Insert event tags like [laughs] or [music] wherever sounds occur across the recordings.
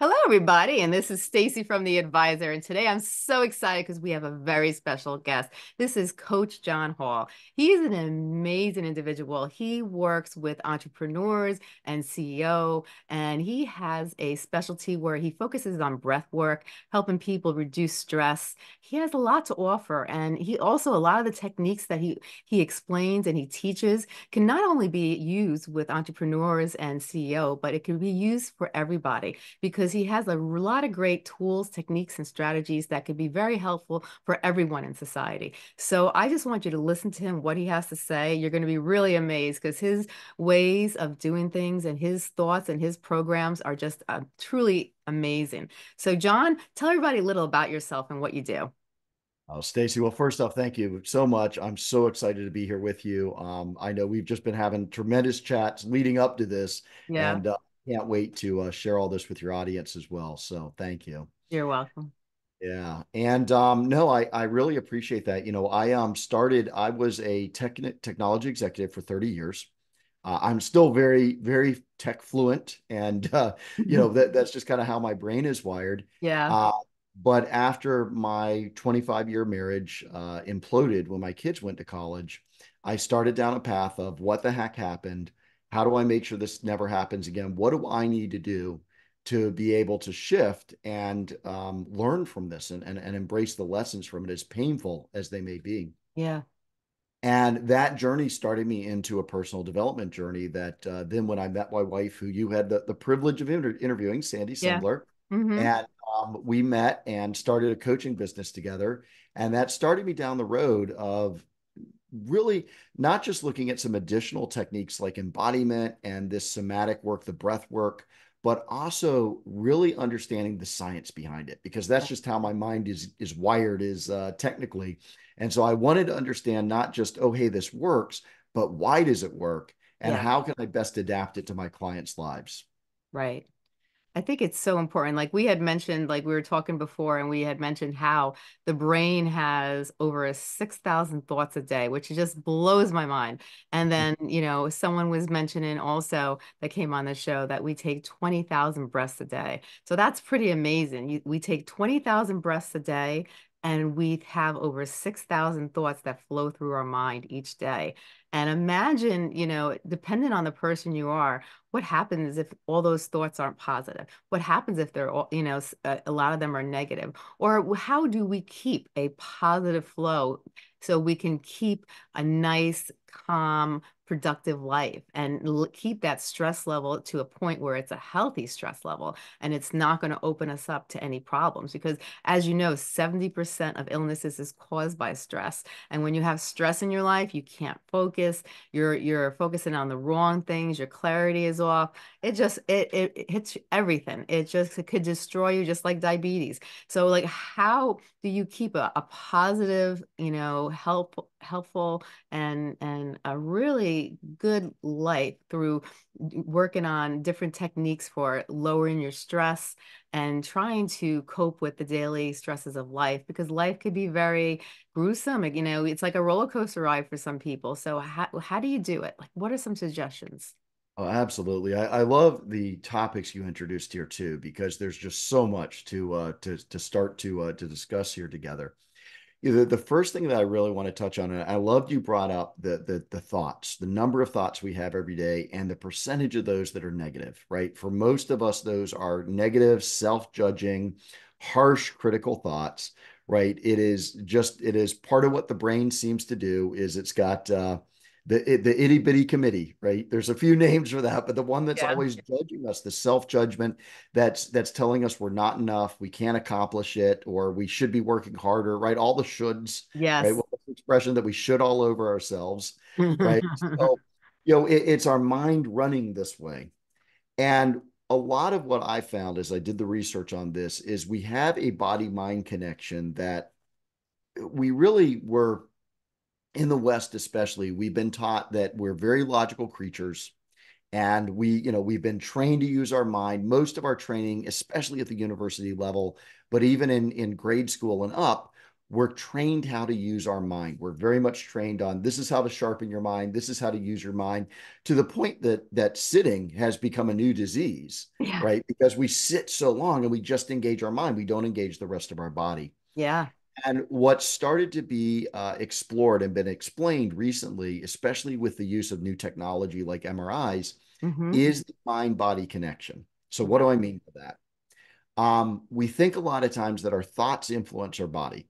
Hello, everybody, and this is Stacey from The Advisor. And today I'm so excited because we have a very special guest. This is Coach John Hall. He is an amazing individual. He works with entrepreneurs and CEO, and he has a specialty where he focuses on breath work, helping people reduce stress. He has a lot to offer, and he also a lot of the techniques that he he explains and he teaches can not only be used with entrepreneurs and CEO, but it can be used for everybody because because he has a lot of great tools, techniques, and strategies that could be very helpful for everyone in society. So I just want you to listen to him, what he has to say. You're going to be really amazed because his ways of doing things and his thoughts and his programs are just uh, truly amazing. So, John, tell everybody a little about yourself and what you do. Oh, Stacey. Well, first off, thank you so much. I'm so excited to be here with you. Um, I know we've just been having tremendous chats leading up to this, yeah. and uh, can't wait to uh, share all this with your audience as well. So thank you. You're welcome. Yeah. And um, no, I, I really appreciate that. You know, I um started, I was a tech, technology executive for 30 years. Uh, I'm still very, very tech fluent. And, uh, you know, [laughs] that, that's just kind of how my brain is wired. Yeah. Uh, but after my 25 year marriage uh, imploded when my kids went to college, I started down a path of what the heck happened how do I make sure this never happens again? What do I need to do to be able to shift and um, learn from this and, and, and embrace the lessons from it, as painful as they may be? Yeah. And that journey started me into a personal development journey that uh, then when I met my wife, who you had the, the privilege of inter- interviewing, Sandy Sendler, yeah. mm-hmm. and um, we met and started a coaching business together. And that started me down the road of really not just looking at some additional techniques like embodiment and this somatic work, the breath work, but also really understanding the science behind it because that's just how my mind is is wired is uh, technically. And so I wanted to understand not just oh hey this works, but why does it work and yeah. how can I best adapt it to my clients' lives? Right. I think it's so important. Like we had mentioned, like we were talking before, and we had mentioned how the brain has over 6,000 thoughts a day, which just blows my mind. And mm. then, you know, someone was mentioning also that came on the show that we take 20,000 breaths a day. So that's pretty amazing. You, we take 20,000 breaths a day and we have over 6,000 thoughts that flow through our mind each day. And imagine, you know, depending on the person you are, what happens if all those thoughts aren't positive? What happens if they're all, you know, a, uh, a lot of them are negative? Or how do we keep a positive flow so we can keep a nice, calm, productive life and keep that stress level to a point where it's a healthy stress level and it's not going to open us up to any problems because as you know 70% of illnesses is caused by stress and when you have stress in your life you can't focus you're you're focusing on the wrong things your clarity is off it just it it, it hits everything it just it could destroy you just like diabetes. So like how do you keep a, a positive you know help helpful and and a really good life through working on different techniques for lowering your stress and trying to cope with the daily stresses of life because life could be very gruesome you know it's like a roller coaster ride for some people. So how, how do you do it? Like what are some suggestions? Oh, absolutely. I, I, love the topics you introduced here too, because there's just so much to uh, to to start to uh, to discuss here together you know, the, the first thing that I really want to touch on, and I loved you brought up the, the the thoughts, the number of thoughts we have every day, and the percentage of those that are negative. Right, for most of us, those are negative, self-judging, harsh, critical thoughts. Right, it is just it is part of what the brain seems to do. Is it's got uh, the eh, the itty bitty committee, right? There's a few [laughs] names for that, but the one that's yeah. always judging us, the self judgment that's that's telling us we're not enough, we can't accomplish it, or we should be working harder, right? All the shoulds, yes, right? Well, expression that we should all over ourselves, right? so, [laughs] you know, it, it's our mind running this way, and a lot of what I found as I did the research on this is we have a body mind connection that we really were in the West, especially, we've been taught that we're very logical creatures and we you know we've been trained to use our mind most of our training especially at the university level but even in in grade school and up we're trained how to use our mind. We're very much trained on this is how to sharpen your mind. This is how to use your mind to the point that that sitting has become a new disease, Yeah. right? Because we sit so long and we just engage our mind. We don't engage the rest of our body. Yeah. And what started to be uh, explored and been explained recently, especially with the use of new technology like MRIs, hmm is the mind body connection. So, what do I mean by that? Um, we think a lot of times that our thoughts influence our body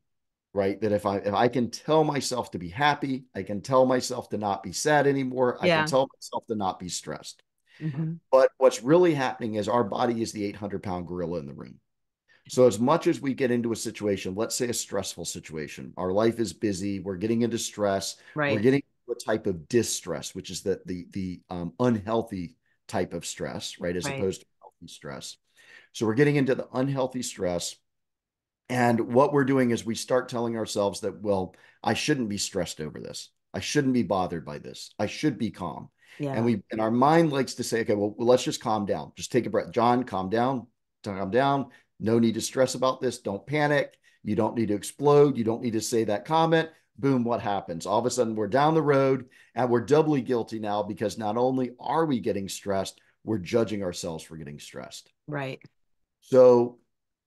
right? That if I if I can tell myself to be happy, I can tell myself to not be sad anymore. I can tell myself to not be stressed. hmm But what's really happening is our body is the 800 pound gorilla in the room. So as much as we get into a situation, let's say a stressful situation, our life is busy, we're getting into stress, right. we're getting a type of distress, which is the the the um, unhealthy type of stress, right? As Right. opposed to healthy stress. So we're getting into the unhealthy stress and what we're doing is we start telling ourselves that, well, I shouldn't be stressed over this. I shouldn't be bothered by this. I should be calm. Yeah. And we and our mind likes to say, okay, well, let's just calm down. Just take a breath. John, calm down. Calm down. No need to stress about this. Don't panic. You don't need to explode. You don't need to say that comment. Boom, what happens? All of a sudden, we're down the road and we're doubly guilty now because not only are we getting stressed, we're judging ourselves for getting stressed. Right. So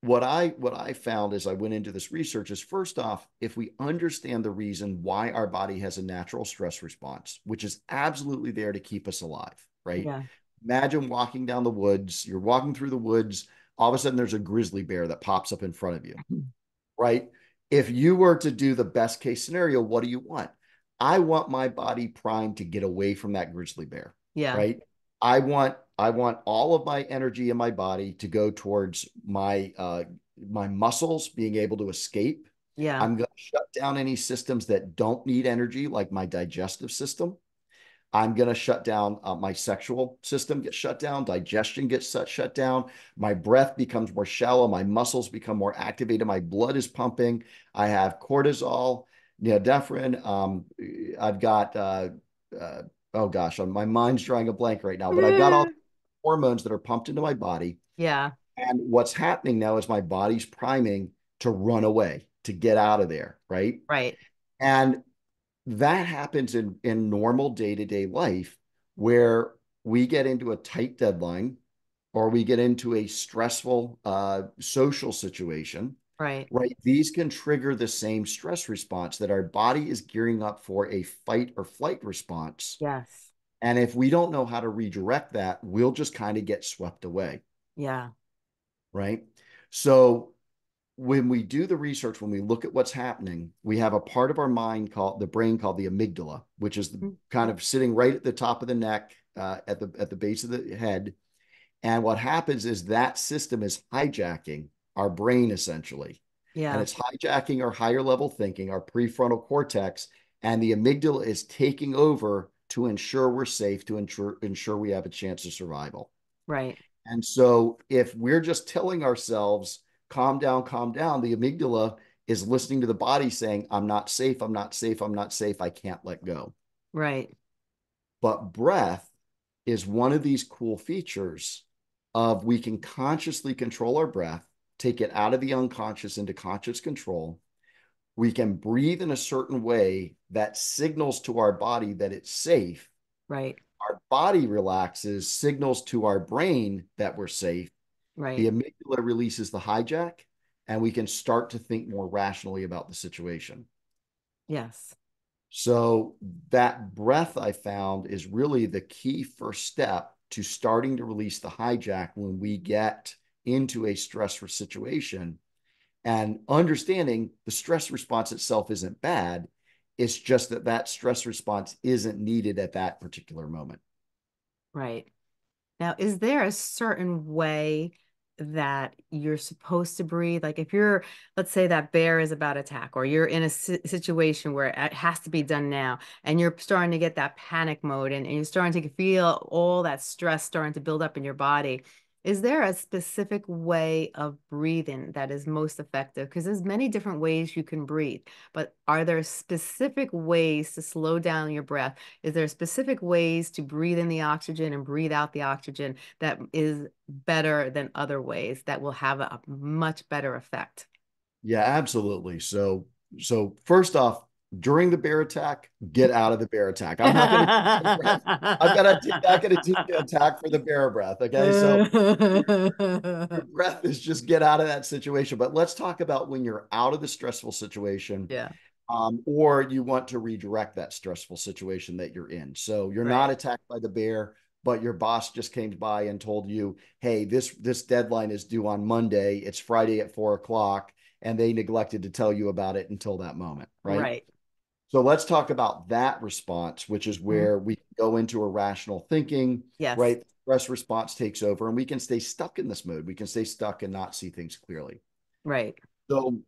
what I what I found as I went into this research is first off, if we understand the reason why our body has a natural stress response, which is absolutely there to keep us alive, right? Yeah. Imagine walking down the woods, you're walking through the woods, all of a sudden there's a grizzly bear that pops up in front of you, right? If you were to do the best case scenario, what do you want? I want my body primed to get away from that grizzly bear Yeah. right? I want I want all of my energy in my body to go towards my uh, my muscles being able to escape. Yeah. I'm going to shut down any systems that don't need energy, like my digestive system. I'm going to shut down uh, my sexual system, gets shut down, digestion gets shut, shut down. My breath becomes more shallow. My muscles become more activated. My blood is pumping. I have cortisol, norepinephrine. Um, I've got, uh, uh, oh gosh, my mind's drawing a blank right now, but I've got all hormones that are pumped into my body. Yeah. And what's happening now is my body's priming to run away, to get out of there, right? Right. And that happens in, in normal day to day life where we get into a tight deadline or we get into a stressful uh, social situation, Right. right? These can trigger the same stress response that our body is gearing up for a fight or flight response. Yes. And if we don't know how to redirect that, we'll just kind of get swept away, Yeah. right? So when we do the research, when we look at what's happening, we have a part of our mind called the brain called the amygdala, which is the, Mhm. kind of sitting right at the top of the neck, uh, at the at the base of the head. And what happens is that system is hijacking our brain essentially, Yeah. and it's hijacking our higher level thinking, our prefrontal cortex, and the amygdala is taking over to ensure we're safe, to ensure ensure we have a chance of survival. Right. And so if we're just telling ourselves, calm down, calm down, the amygdala is listening to the body saying, I'm not safe, I'm not safe, I'm not safe, I can't let go. Right. But breath is one of these cool features of we can consciously control our breath, take it out of the unconscious into conscious control. We can breathe in a certain way that signals to our body that it's safe Right. our body relaxes, signals to our brain that we're safe. The Right. amygdala releases the hijack, and we can start to think more rationally about the situation. Yes. So, that breath I found is really the key first step to starting to release the hijack when we get into a stressful situation and understanding the stress response itself isn't bad. It's just that that stress response isn't needed at that particular moment. Right. Now, is there a certain way that you're supposed to breathe? Like if you're, let's say that bear is about attack, or you're in a si- situation where it has to be done now, and you're starting to get that panic mode and, and you're starting to feel all that stress starting to build up in your body. Is there a specific way of breathing that is most effective? Because there's many different ways you can breathe, but are there specific ways to slow down your breath? Is there specific ways to breathe in the oxygen and breathe out the oxygen that is better than other ways that will have a much better effect? Yeah, absolutely. So so first off, during the bear attack, get out of the bear attack. I'm not going to. Not going to do the attack for the bear breath. Okay, so your [laughs] breath is just get out of that situation. But let's talk about when you're out of the stressful situation. Yeah. Um, or you want to redirect that stressful situation that you're in. So you're Right. not attacked by the bear, but your boss just came by and told you, "Hey, this this deadline is due on Monday. It's Friday at four o'clock." and they neglected to tell you about it until that moment, right? Right. So let's talk about that response, which is where we go into irrational thinking, Yes. right? Stress response takes over, and we can stay stuck in this mode. We can stay stuck and not see things clearly. Right. So,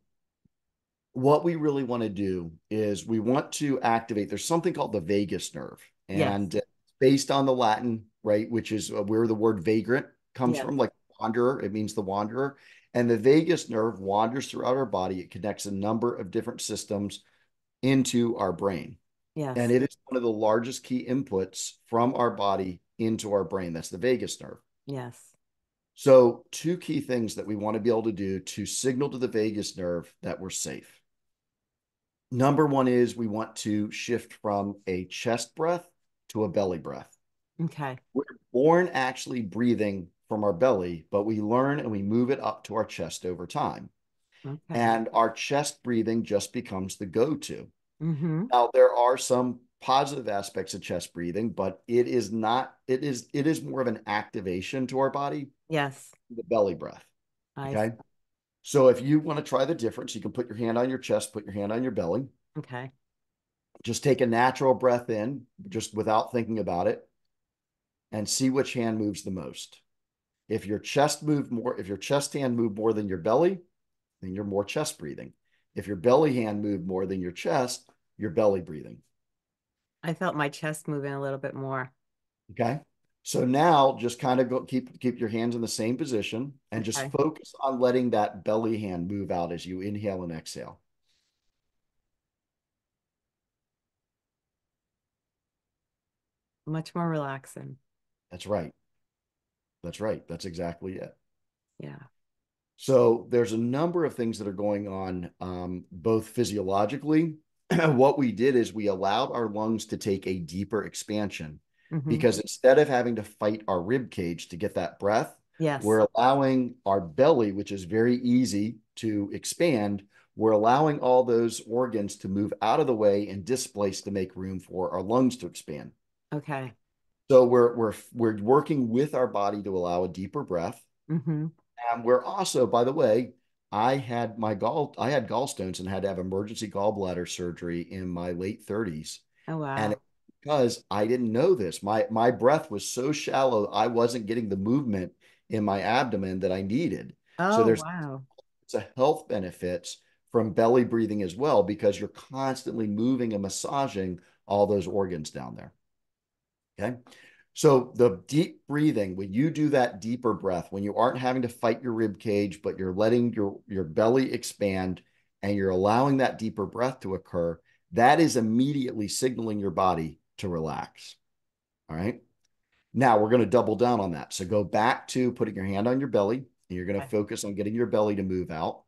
what we really want to do is we want to activate. There's something called the vagus nerve, Yes. and based on the Latin, right, which is uh, where the word vagrant comes Yes. from, like wanderer. It means the wanderer. And the vagus nerve wanders throughout our body. It connects a number of different systems into our brain. Yes. And it is one of the largest key inputs from our body into our brain. That's the vagus nerve. Yes. So, two key things that we want to be able to do to signal to the vagus nerve that we're safe. Number one is we want to shift from a chest breath to a belly breath. Okay. We're born actually breathing from our belly, but we learn and we move it up to our chest over time. Okay. And our chest breathing just becomes the go to. mm-hmm. Now, there are some positive aspects of chest breathing, but it is not, it is, it is more of an activation to our body, Yes. the belly breath. I Okay. So if you want to try the difference, you can put your hand on your chest, put your hand on your belly, okay. just take a natural breath in, just without thinking about it, and see which hand moves the most. If your chest moved more, if your chest hand moved more than your belly, then you're more chest breathing. If your belly hand moved more than your chest, you're belly breathing. I felt my chest moving a little bit more. Okay. So now just kind of go keep keep your hands in the same position and just Okay. focus on letting that belly hand move out as you inhale and exhale. Much more relaxing. That's right. That's right. That's exactly it. Yeah. So there's a number of things that are going on, um, both physiologically. [clears throat] what we did is we allowed our lungs to take a deeper expansion Mhm. because instead of having to fight our rib cage to get that breath, yes. we're allowing our belly, which is very easy to expand, we're allowing all those organs to move out of the way and displace to make room for our lungs to expand. okay. So we're we're we're working with our body to allow a deeper breath. Mm-hmm. And we're also, by the way, I had my gall, I had gallstones and had to have emergency gallbladder surgery in my late 30s. Oh wow. And because I didn't know this, my my breath was so shallow, I wasn't getting the movement in my abdomen that I needed. oh there's- wow. It's a health benefits from belly breathing as well because you're constantly moving and massaging all those organs down there. Okay. So the deep breathing, when you do that deeper breath, when you aren't having to fight your rib cage, but you're letting your, your belly expand and you're allowing that deeper breath to occur, that is immediately signaling your body to relax. All right. Now we're going to double down on that. So go back to putting your hand on your belly and you're going to Okay. focus on getting your belly to move out.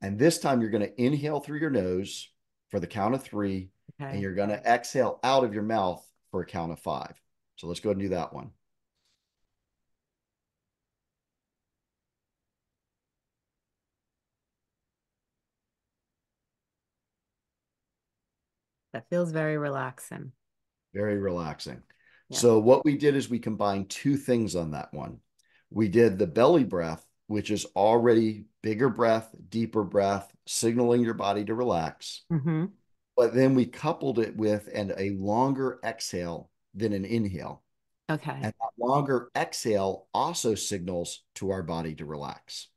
And this time you're going to inhale through your nose for the count of three and you're going to exhale out of your mouth for a count of five. So let's go ahead and do that one. That feels very relaxing. Very relaxing. Yeah. So what we did is we combined two things on that one. We did the belly breath, which is already bigger breath, deeper breath, signaling your body to relax. Mm-hmm. But then we coupled it with and a longer exhale than an inhale. Okay. And that longer exhale also signals to our body to relax.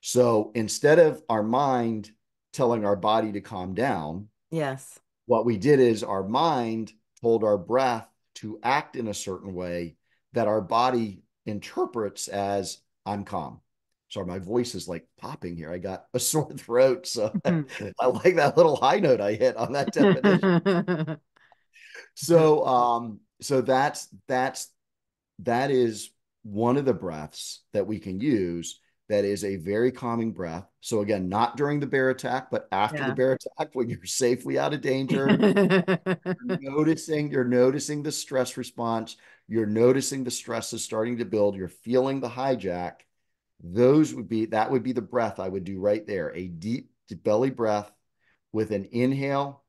So instead of our mind telling our body to calm down, Yes. what we did is our mind told our breath to act in a certain way that our body interprets as I'm calm. Sorry, my voice is like popping here. I got a [laughs] sore throat. So mm-hmm. [laughs] I like that little high note I hit on that [laughs] definition. So um so that's that's that is one of the breaths that we can use that is a very calming breath. So again, not during the bear attack, but after the bear attack, when you're [laughs] safely out of danger, [laughs] you're noticing, you're noticing the stress response, you're noticing the stress is starting to build, you're feeling the hijack. Those would be that would be the breath I would do right there. A deep belly breath with an inhale,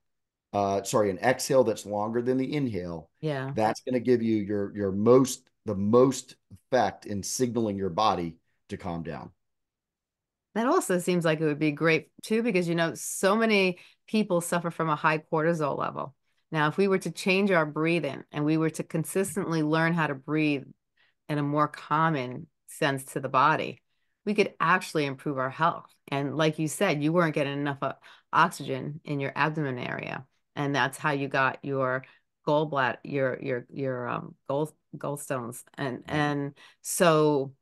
uh, sorry, an exhale that's longer than the inhale. Yeah. That's going to give you your your most the most effect in signaling your body to calm down. That also seems like it would be great too, because you know, so many people suffer from a high cortisol level. Now, if we were to change our breathing and we were to consistently learn how to breathe in a more common sense to the body, we could actually improve our health. And like you said, you weren't getting enough oxygen in your abdomen area, and that's how you got your gallbladder, your your your um gall gallstones, and and so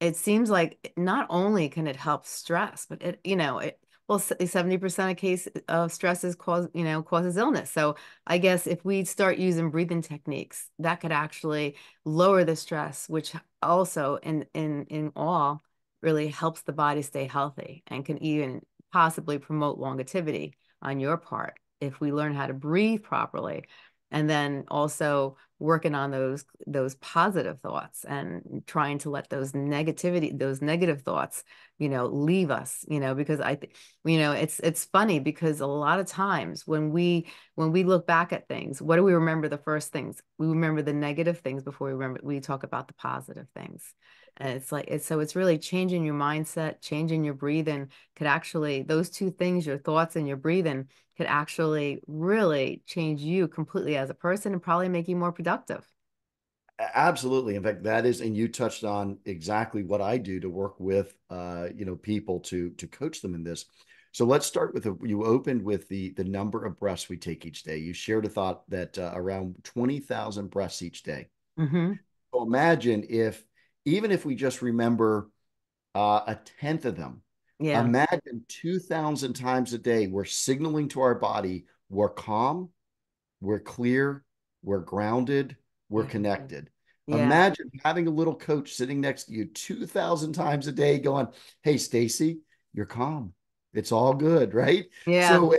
it seems like not only can it help stress, but it, you know, it, well, 70% of case of stress is cause, you know, causes illness. So I guess if we start using breathing techniques, that could actually lower the stress, which also in in in all really helps the body stay healthy and can even possibly promote longevity on your part if we learn how to breathe properly and then also working on those those positive thoughts and trying to let those negativity those negative thoughts you know leave us you know because i think you know it's it's funny because a lot of times when we when we look back at things what do we remember the first things we remember the negative things before we remember we talk about the positive things and it's like it's so it's really changing your mindset changing your breathing could actually those two things your thoughts and your breathing could actually really change you completely as a person and probably make you more productive. Absolutely. In fact, that is, and you touched on exactly what I do to work with, uh, you know, people to to coach them in this. So let's start with a, you opened with the the number of breaths we take each day. You shared a thought that uh, around twenty thousand breaths each day. Mm-hmm. So imagine if even if we just remember uh, a tenth of them, yeah. Imagine 2,000 times a day we're signaling to our body we're calm, we're clear, we're grounded, we're connected. Yeah. Imagine having a little coach sitting next to you 2,000 times a day going, Hey, Stacey, you're calm. It's all good, right? Yeah. So,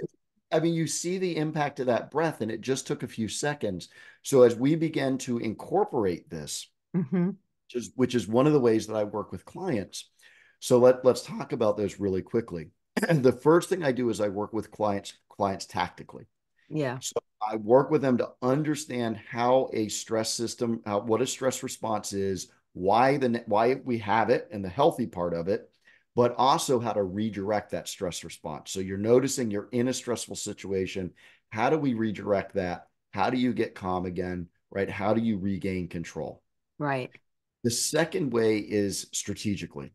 I mean, you see the impact of that breath, and it just took a few seconds. So, as we begin to incorporate this, mm-hmm. which, is, which is one of the ways that I work with clients, so let, let's talk about those really quickly. [clears throat] The first thing I do is I work with clients clients tactically. Yeah. So I work with them to understand how a stress system, how, what a stress response is, why the why we have it, and the healthy part of it, but also how to redirect that stress response. So you're noticing you're in a stressful situation. How do we redirect that? How do you get calm again? Right? How do you regain control? Right. The second way is strategically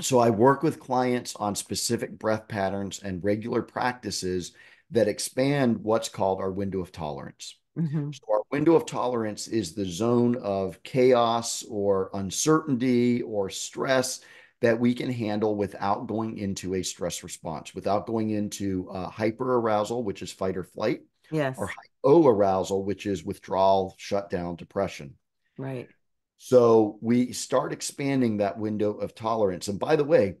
so I work with clients on specific breath patterns and regular practices that expand what's called our window of tolerance. Mm-hmm. So our window of tolerance is the zone of chaos or uncertainty or stress that we can handle without going into a stress response, without going into uh, hyper arousal, which is fight or flight, yes, or hypo arousal, which is withdrawal, shutdown, depression. Right. So we start expanding that window of tolerance. And by the way,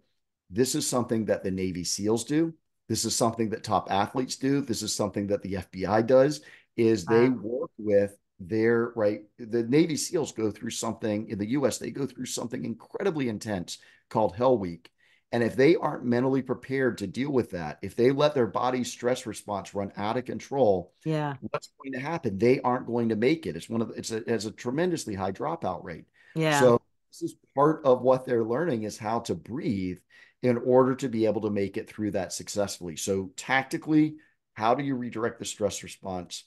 this is something that the Navy SEALs do. This is something that top athletes do. This is something that the FBI does is wow. they work with their right the Navy SEALs go through something in the US they go through something incredibly intense called Hell Week. And if they aren't mentally prepared to deal with that, if they let their body's stress response run out of control, yeah, what's going to happen? They aren't going to make it. It's one of it's a, it has a tremendously high dropout rate. Yeah. So this is part of what they're learning is how to breathe in order to be able to make it through that successfully. So tactically, how do you redirect the stress response?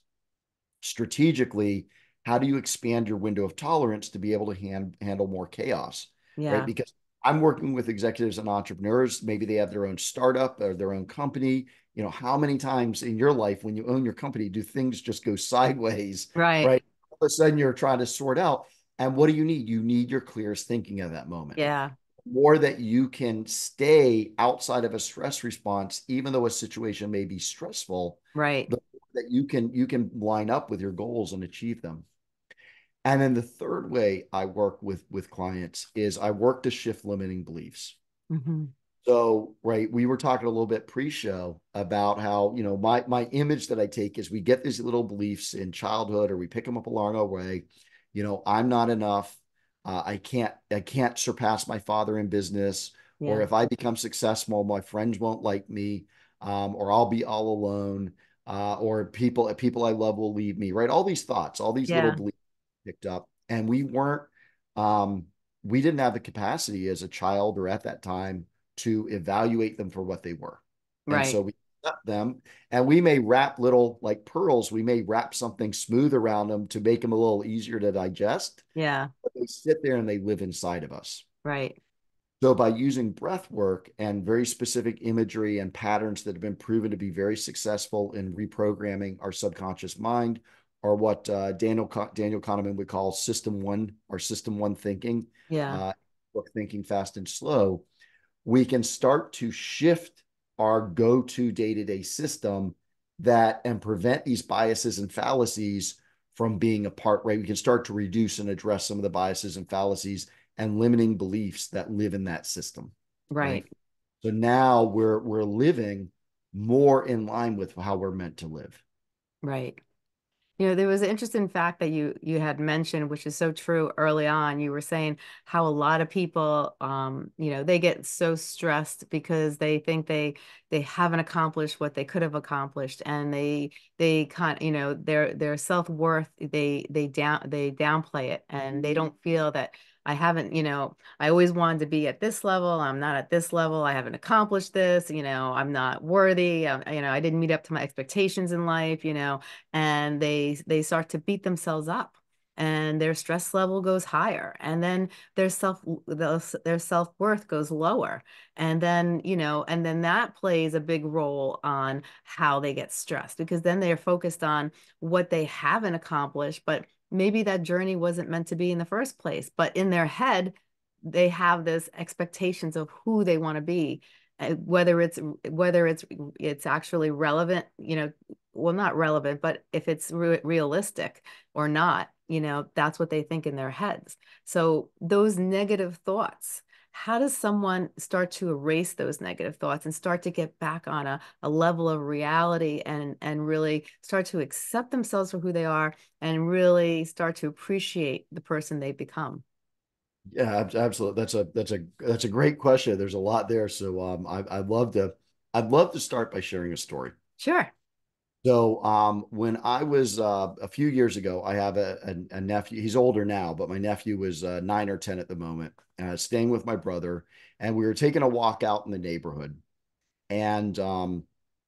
Strategically, how do you expand your window of tolerance to be able to hand, handle more chaos? Yeah. Right? Because I'm working with executives and entrepreneurs. Maybe they have their own startup or their own company. You know, how many times in your life when you own your company do things just go sideways? Right. Right. All of a sudden you're trying to sort out. And what do you need? You need your clearest thinking at that moment. Yeah. More that you can stay outside of a stress response, even though a situation may be stressful. Right. that you can you can line up with your goals and achieve them. And then the third way I work with with clients is I work to shift limiting beliefs. Mm-hmm. So, right, we were talking a little bit pre-show about how, you know, my my image that I take is we get these little beliefs in childhood or we pick them up along our way. You know, I'm not enough. Uh, I can't I can't surpass my father in business. Yeah. Or if I become successful, my friends won't like me, um, or I'll be all alone, uh, or people people I love will leave me. Right, all these thoughts, all these little beliefs picked up, and we weren't. Um, we didn't have the capacity as a child or at that time to evaluate them for what they were. And so we them and we may wrap little like pearls, we may wrap something smooth around them to make them a little easier to digest, Yeah. but they sit there and they live inside of us. Right. So by using breath work and very specific imagery and patterns that have been proven to be very successful in reprogramming our subconscious mind, or what uh, Daniel Daniel Kahneman would call system one or system one thinking, Yeah. uh, book thinking fast and slow, we can start to shift our go-to day-to-day system that and prevent these biases and fallacies from being a part right we can start to reduce and address some of the biases and fallacies and limiting beliefs that live in that system right Right. so now we're we're living more in line with how we're meant to live Right. You know, there was an interesting fact that you you had mentioned, which is so true early on. You were saying how a lot of people, um, you know, they get so stressed because they think they they haven't accomplished what they could have accomplished, and they they kind, you know, their their self-worth, they they down they downplay it, and they don't feel that I haven't, you know, I always wanted to be at this level. I'm not at this level. I haven't accomplished this. You know, I'm not worthy. Um, you know, I didn't meet up to my expectations in life. You know and they they start to beat themselves up and their stress level goes higher and then their self their self-worth goes lower and then you know and then that plays a big role on how they get stressed because then they're focused on what they haven't accomplished but maybe that journey wasn't meant to be in the first place but in their head they have this expectations of who they want to be uh, whether it's whether it's it's actually relevant you know well not relevant but if it's re realistic or not you know that's what they think in their heads. So those negative thoughts how does someone start to erase those negative thoughts and start to get back on a, a level of reality and and really start to accept themselves for who they are and really start to appreciate the person they've become? Yeah absolutely that's a that's a that's a great question. There's a lot there. So um I, i'd love to i'd love to start by sharing a story. Sure so um, when I was uh, a few years ago, I have a, a, a, nephew. He's older now, but my nephew was uh, nine or 10 at the moment, uh, staying with my brother. And we were taking a walk out in the neighborhood. And um,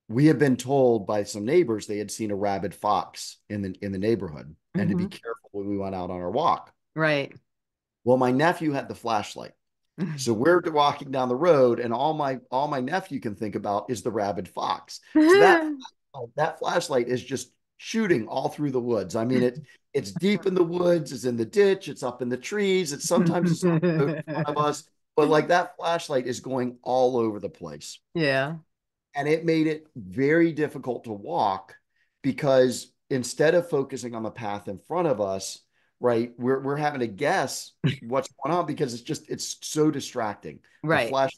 we had been told by some neighbors they had seen a rabid fox in the, in the neighborhood and mm-hmm. to be careful when we went out on our walk. Right. Well, my nephew had the flashlight. [laughs] So we're walking down the road, and all my all my nephew can think about is the rabid fox. So that [laughs] Oh, that flashlight is just shooting all through the woods. I mean, it [laughs] it's deep in the woods, it's in the ditch, it's up in the trees, it's sometimes it's in front of [laughs] us, but like that flashlight is going all over the place. Yeah. And it made it very difficult to walk because instead of focusing on the path in front of us, right, we're we're having to guess [laughs] what's going on because it's just it's so distracting. Right. The flash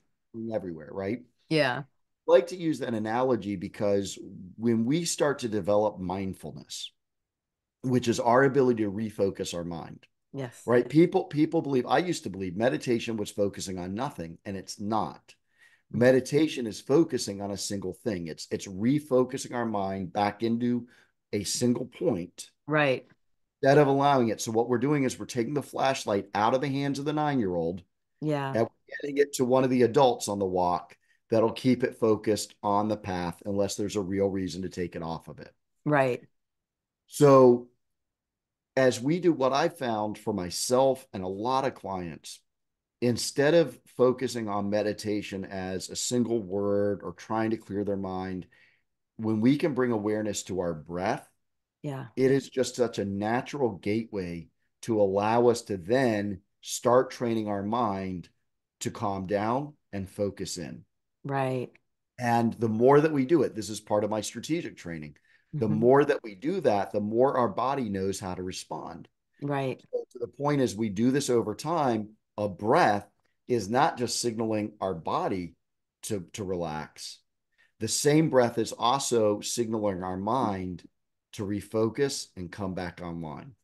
everywhere, right? Yeah like to use that analogy because when we start to develop mindfulness which is our ability to refocus our mind yes. right? People people believe i used to believe meditation was focusing on nothing and it's not. Meditation is focusing on a single thing. It's it's refocusing our mind back into a single point right. instead of allowing it. So what we're doing is we're taking the flashlight out of the hands of the nine year old yeah. and we're getting it to one of the adults on the walk that'll keep it focused on the path unless there's a real reason to take it off of it. Right. So, as we do what I found for myself and a lot of clients, instead of focusing on meditation as a single word or trying to clear their mind, when we can bring awareness to our breath, yeah, it is just such a natural gateway to allow us to then start training our mind to calm down and focus in. Right. And the more that we do it, this is part of my strategic training. The Mhm. more that we do that, the more our body knows how to respond. Right. So to the point is we do this over time, a breath is not just signaling our body to, to relax. The same breath is also signaling our mind to refocus and come back online.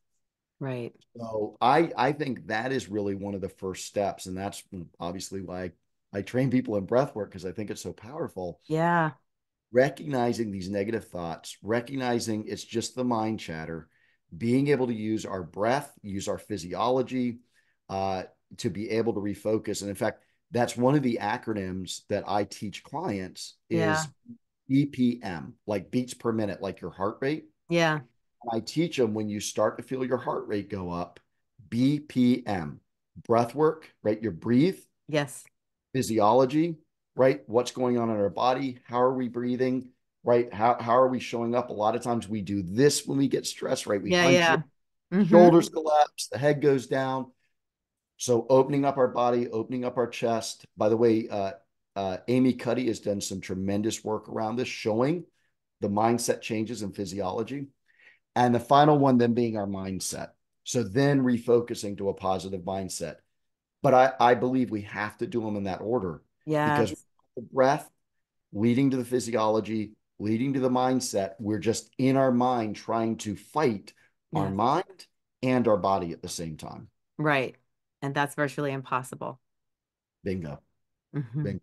Right. So I I think that is really one of the first steps, and that's obviously why I train people in breath work because I think it's so powerful. Yeah. Recognizing these negative thoughts, recognizing it's just the mind chatter, being able to use our breath, use our physiology uh, to be able to refocus. And in fact, that's one of the acronyms that I teach clients is Yeah. BPM, like beats per minute, like your heart rate. Yeah. I teach them when you start to feel your heart rate go up, BPM, breath work, right? Your breathe, Yes. Physiology, right? What's going on in our body? How are we breathing? Right? How, how are we showing up? A lot of times we do this when we get stressed, right? We Yeah. hunch Yeah. Mhm. shoulders collapse, the head goes down. So opening up our body, opening up our chest. By the way, uh, uh, Amy Cuddy has done some tremendous work around this, showing the mindset changes in physiology. And the final one then being our mindset. So then refocusing to a positive mindset. But I, I believe we have to do them in that order Yeah. because the breath leading to the physiology, leading to the mindset, we're just in our mind trying to fight our mind and our body at the same time. Right. And that's virtually impossible. Bingo. Mhm. Bingo.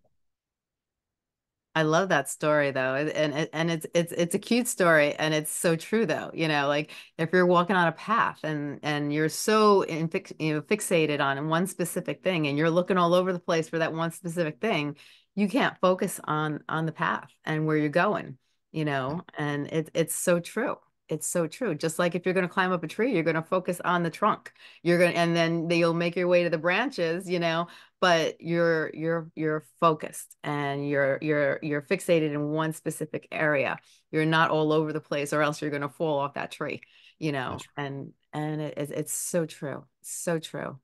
I love that story though. And and it's it's it's a cute story and it's so true though. You know, like if you're walking on a path and and you're so in fix, you know fixated on one specific thing and you're looking all over the place for that one specific thing, you can't focus on on the path and where you're going, you know? And it it's so true. It's so true. Just like if you're going to climb up a tree, you're going to focus on the trunk. You're going to, and then you'll make your way to the branches, you know, but you're you're you're focused and you're you're you're fixated in one specific area you're not all over the place or else you're going to fall off that tree you know and and it, it's it's so true so true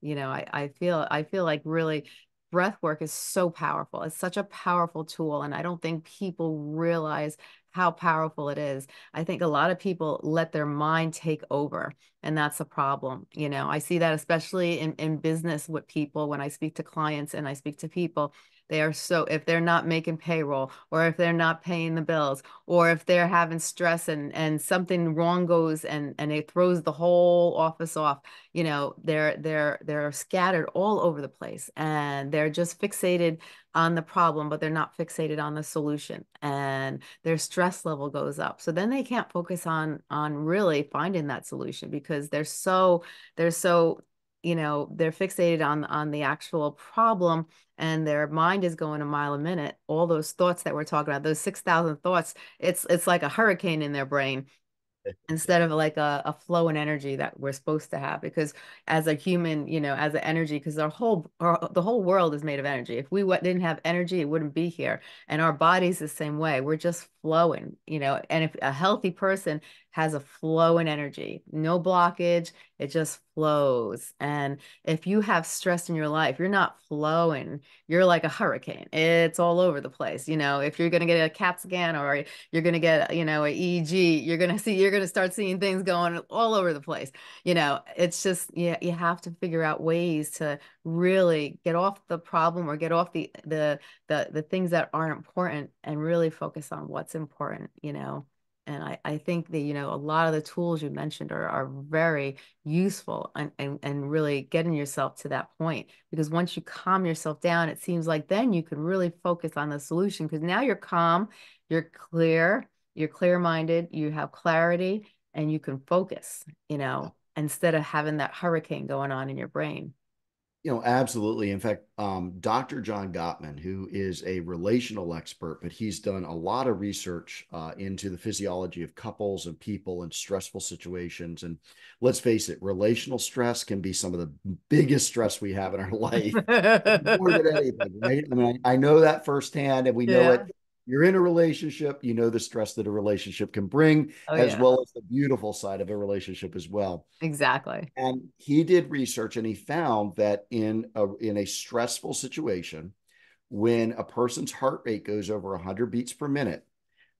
you know I, I feel i feel like really breath work is so powerful it's such a powerful tool and i don't think people realize how powerful it is. I think a lot of people let their mind take over and that's a problem you know? I see that especially in, in business with people when i speak to clients and i speak to people they are so if they're not making payroll or if they're not paying the bills or if they're having stress and and something wrong goes and and it throws the whole office off you know they're they're they're scattered all over the place and they're just fixated on the problem but they're not fixated on the solution and their stress level goes up. So then they can't focus on on really finding that solution because they're so they're so you know they're fixated on on the actual problem and their mind is going a mile a minute all those thoughts that we're talking about those 6000 thoughts it's it's like a hurricane in their brain [laughs] instead of like a, a flow and energy that we're supposed to have because as a human you know as an energy because our whole our, the whole world is made of energy. If we didn't have energy it wouldn't be here and our body's the same way. We're just flowing you know and if a healthy person has a flow in energy no blockage it just flows. And if you have stress in your life you're not flowing you're like a hurricane. It's all over the place you know? If you're going to get a cat scan or you're going to get you know a eeg you're going [laughs] to see you're going to start seeing things going all over the place you know? It's just yeah you have to figure out ways to really get off the problem or get off the the the, the things that aren't important and really focus on what's important you know and I, I think that, you know, a lot of the tools you mentioned are, are very useful and, and, and really getting yourself to that point. Because once you calm yourself down, it seems like then you can really focus on the solution because now you're calm, you're clear, you're clear minded, you have clarity, and you can focus, you know, instead of having that hurricane going on in your brain. You know, absolutely. In fact, um, Dr. John Gottman, who is a relational expert, but he's done a lot of research uh, into the physiology of couples and people in stressful situations. And let's face it, relational stress can be some of the biggest stress we have in our [laughs] life more than anything, right? I mean, I, I know that firsthand, and we know it. You're in a relationship, you know the stress that a relationship can bring, Oh, as yeah. well as the beautiful side of a relationship as well. Exactly. And he did research and he found that in a in a stressful situation, when a person's heart rate goes over 100 beats per minute,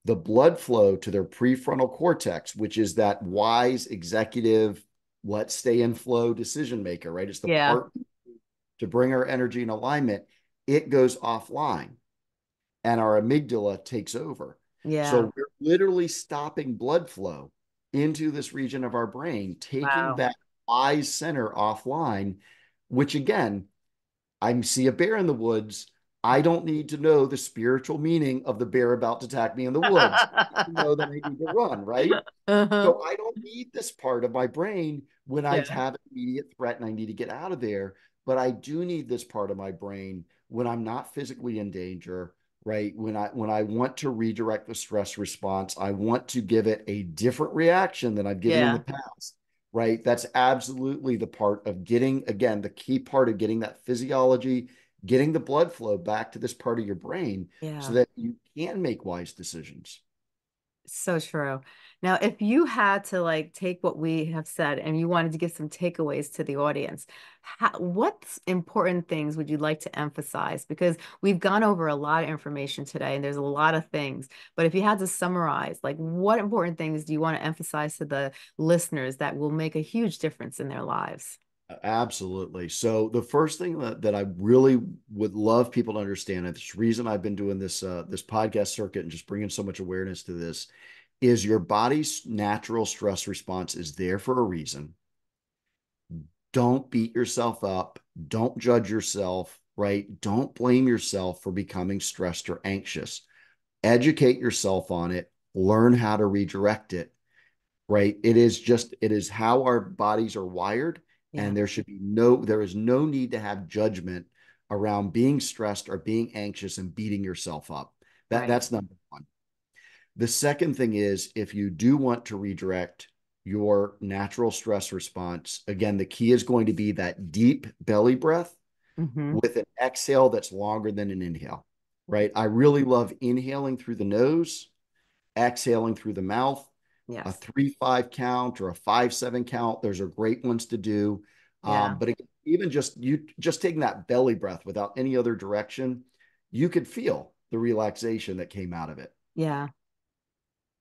the blood flow to their prefrontal cortex, which is that wise executive let's stay in flow decision maker, right? It's the Yeah. part to bring our energy in alignment. It goes offline and our amygdala takes over. Yeah. So we're literally stopping blood flow into this region of our brain, taking Wow. that wise center offline, which again, I see a bear in the woods. I don't need to know the spiritual meaning of the bear about to attack me in the woods. I [laughs] know that I need to run, right? Uh-huh. So I don't need this part of my brain when I have an immediate threat and I need to get out of there. But I do need this part of my brain when I'm not physically in danger, right? When I when I want to redirect the stress response, I want to give it a different reaction than I've given in the past, right? That's absolutely the part of getting, again, the key part of getting that physiology, getting the blood flow back to this part of your brain Yeah. so that you can make wise decisions. So true. Now, if you had to like take what we have said and you wanted to give some takeaways to the audience, how, what important things would you like to emphasize? Because we've gone over a lot of information today and there's a lot of things. But if you had to summarize, like what important things do you want to emphasize to the listeners that will make a huge difference in their lives? Absolutely. So the first thing that, that I really would love people to understand, and the reason I've been doing this uh, this podcast circuit and just bringing so much awareness to this, is your body's natural stress response is there for a reason. Don't beat yourself up. Don't judge yourself, right? Don't blame yourself for becoming stressed or anxious. Educate yourself on it. Learn how to redirect it, right? It is just, it is how our bodies are wired Yeah. and there should be no there is no need to have judgment around being stressed or being anxious and beating yourself up that Right. that's number one the second thing is if you do want to redirect your natural stress response again the key is going to be that deep belly breath hmm with an exhale that's longer than an inhale right i really love inhaling through the nose exhaling through the mouth a three five count or a five seven count. Those are great ones to do. Yeah. Um, but again, even just you just taking that belly breath without any other direction, you could feel the relaxation that came out of it. Yeah.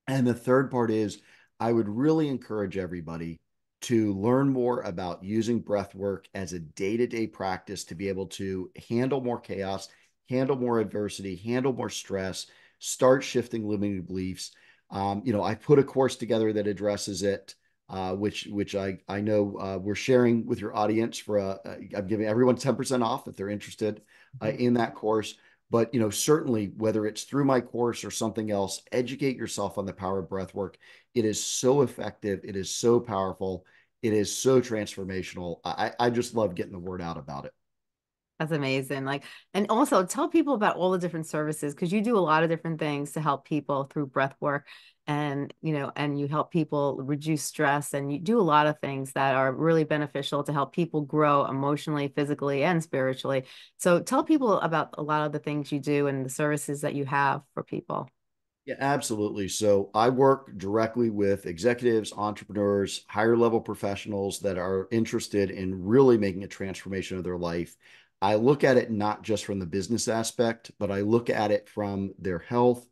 And the third part is I would really encourage everybody to learn more about using breath work as a day-to-day practice to be able to handle more chaos, handle more adversity, handle more stress, start shifting limiting beliefs. Um, you know, I put a course together that addresses it, uh, which which I I know uh, we're sharing with your audience for a, a I'm giving everyone 10% off if they're interested uh, Mhm. in that course. But you know, certainly whether it's through my course or something else, educate yourself on the power of breath work. It is so effective. It is so powerful. It is so transformational. I, I just love getting the word out about it. That's amazing. Like, and also tell people about all the different services because you do a lot of different things to help people through breath work and, you know, and you help people reduce stress and you do a lot of things that are really beneficial to help people grow emotionally, physically, and spiritually. So tell people about a lot of the things you do and the services that you have for people. Yeah, absolutely. So I work directly with executives, entrepreneurs, higher level professionals that are interested in really making a transformation of their life. I look at it not just from the business aspect, but I look at it from their health,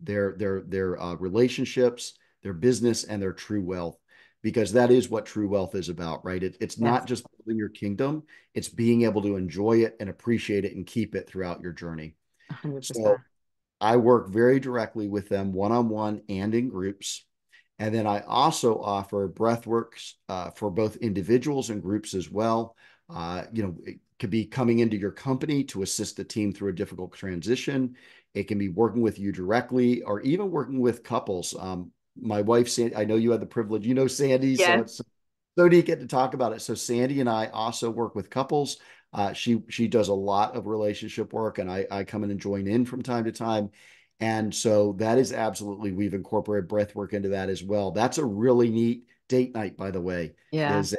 their their their uh, relationships, their business, and their true wealth, because that is what true wealth is about, right? It, it's not just building your kingdom; it's being able to enjoy it and appreciate it and keep it throughout your journey. 100%. So I work very directly with them one on one and in groups. And then I also offer breathworks uh, for both individuals and groups as well. Uh, you know, it could be coming into your company to assist the team through a difficult transition. It can be working with you directly or even working with couples. Um, my wife, Sandy, I know you had the privilege, you know, Sandy, so Yes. it's so neat get to talk about it. So Sandy and I also work with couples. Uh, she she does a lot of relationship work, and I I come in and join in from time to time. And so that is absolutely we've incorporated breath work into that as well. That's a really neat date night, by the way, Yeah. is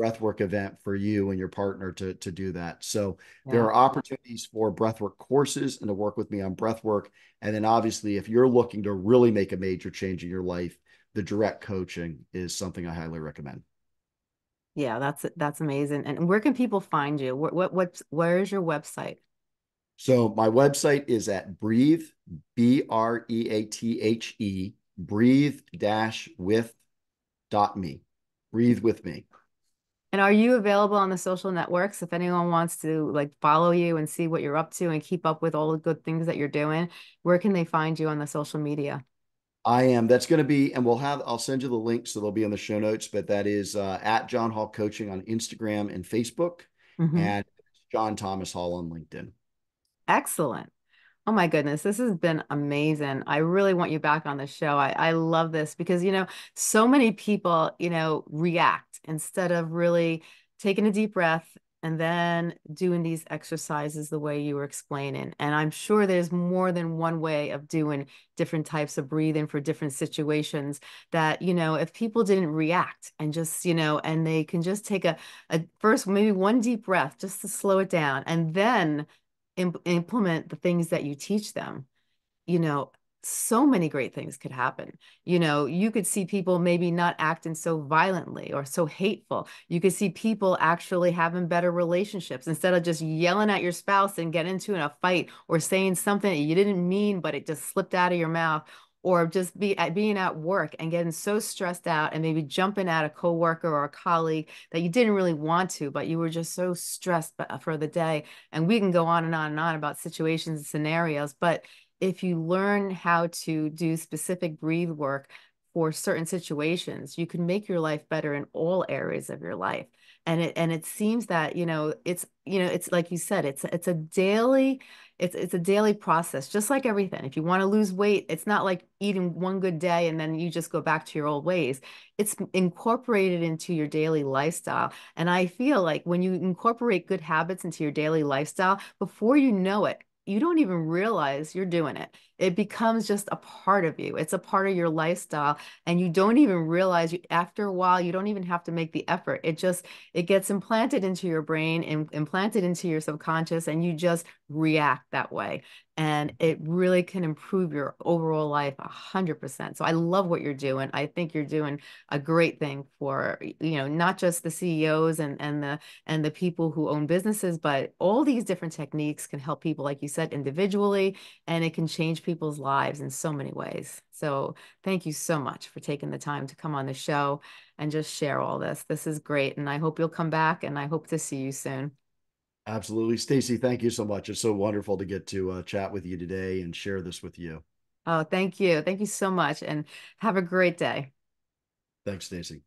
breathwork event for you and your partner to to do that. So there are opportunities for breathwork courses and to work with me on breathwork. And then obviously, if you're looking to really make a major change in your life, the direct coaching is something I highly recommend. Yeah, that's that's amazing. And where can people find you? What what what's where is your website? So my website is at breathe, B R E A T H E, breathe dash with dot me. Breathe with me. And are you available on the social networks if anyone wants to like follow you and see what you're up to and keep up with all the good things that you're doing? Where can they find you on the social media? I am. That's going to be, and we'll have, I'll send you the link so they'll be in the show notes, but that is uh, at John Hall Coaching on Instagram and Facebook hmm and John Thomas Hall on LinkedIn. Excellent. Oh my goodness, this has been amazing. I really want you back on the show. I, I love this because, you know, so many people, you know, react instead of really taking a deep breath and then doing these exercises the way you were explaining. And I'm sure there's more than one way of doing different types of breathing for different situations that, you know, if people didn't react and just, you know, and they can just take a, a first, maybe one deep breath just to slow it down and then imp- implement the things that you teach them, you know, so many great things could happen. You know, you could see people maybe not acting so violently or so hateful. You could see people actually having better relationships instead of just yelling at your spouse and get into in a fight or saying something that you didn't mean, but it just slipped out of your mouth or just be at being at work and getting so stressed out and maybe jumping at a coworker or a colleague that you didn't really want to, but you were just so stressed for the day. And we can go on and on and on about situations and scenarios, but if you learn how to do specific breathe work for certain situations, you can make your life better in all areas of your life. And it and it seems that, you know, it's you know, it's like you said, it's it's a daily it's it's a daily process, just like everything. If you want to lose weight, it's not like eating one good day and then you just go back to your old ways. It's incorporated into your daily lifestyle. And I feel like when you incorporate good habits into your daily lifestyle, before you know it, you don't even realize you're doing it. It becomes just a part of you. It's a part of your lifestyle. And you don't even realize you, after a while, you don't even have to make the effort. It just, it gets implanted into your brain and implanted into your subconscious, and you just react that way and it really can improve your overall life a hundred percent. So I love what you're doing. I think you're doing a great thing for, you know, not just the CEOs and, and the, and the people who own businesses, but all these different techniques can help people, like you said, individually, and it can change people's lives in so many ways. So thank you so much for taking the time to come on the show and just share all this. This is great. And I hope you'll come back and I hope to see you soon. Absolutely. Stacey, thank you so much. It's so wonderful to get to uh, chat with you today and share this with you. Oh, thank you. Thank you so much. And have a great day. Thanks, Stacey.